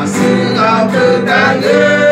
Dansing up the.